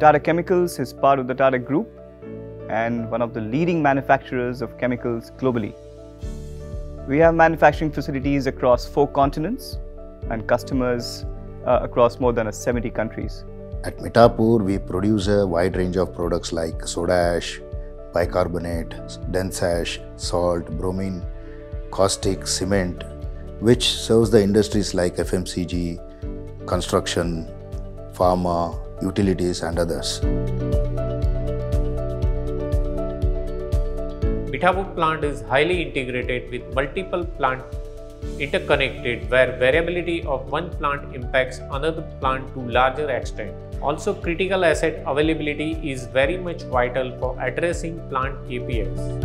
Tata Chemicals is part of the Tata Group and one of the leading manufacturers of chemicals globally. We have manufacturing facilities across four continents and customers uh, across more than 70 countries. At Mithapur, we produce a wide range of products like soda ash, bicarbonate, dense ash, salt, bromine, caustic, cement, which serves the industries like FMCG, construction, pharma, utilities and others. Mithapur plant is highly integrated with multiple plant interconnected where variability of one plant impacts another plant to larger extent. Also critical asset availability is very much vital for addressing plant KPIs.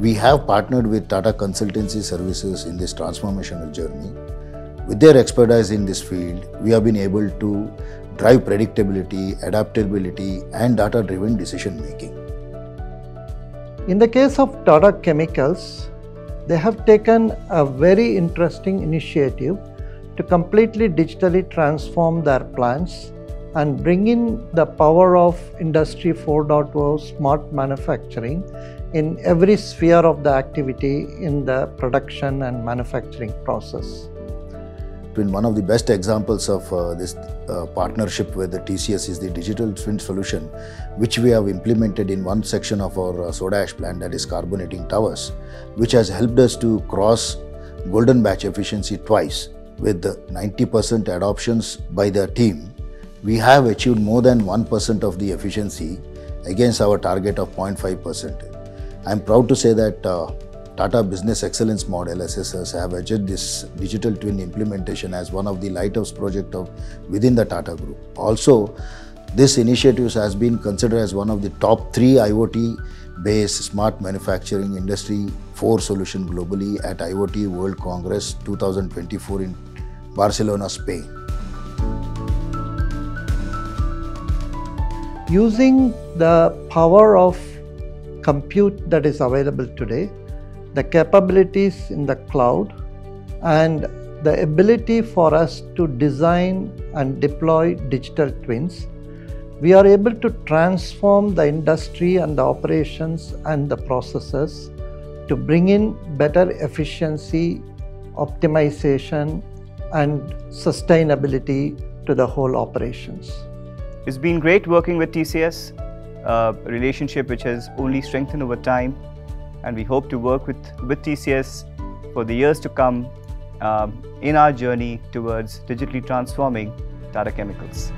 We have partnered with Tata Consultancy Services in this transformational journey with their expertise in this field, we have been able to drive predictability, adaptability, and data driven decision making. In the case of Tata Chemicals, they have taken a very interesting initiative to completely digitally transform their plants and bring in the power of Industry 4.0 smart manufacturing in every sphere of the activity in the production and manufacturing process been one of the best examples of uh, this uh, partnership with the TCS is the digital twin solution, which we have implemented in one section of our uh, soda ash plant that is carbonating towers, which has helped us to cross golden batch efficiency twice with 90% adoptions by the team. We have achieved more than 1% of the efficiency against our target of 0.5%. I'm proud to say that uh, Tata Business Excellence Model assessors have adjudged this digital twin implementation as one of the lighthouse project of within the Tata Group. Also, this initiative has been considered as one of the top three IoT based smart manufacturing industry 4 solution globally at IoT World Congress 2024 in Barcelona, Spain. Using the power of compute that is available today, the capabilities in the cloud and the ability for us to design and deploy digital twins, we are able to transform the industry and the operations and the processes to bring in better efficiency, optimization, and sustainability to the whole operations. It's been great working with TCS, a relationship which has only strengthened over time and we hope to work with, with TCS for the years to come um, in our journey towards digitally transforming Tata Chemicals.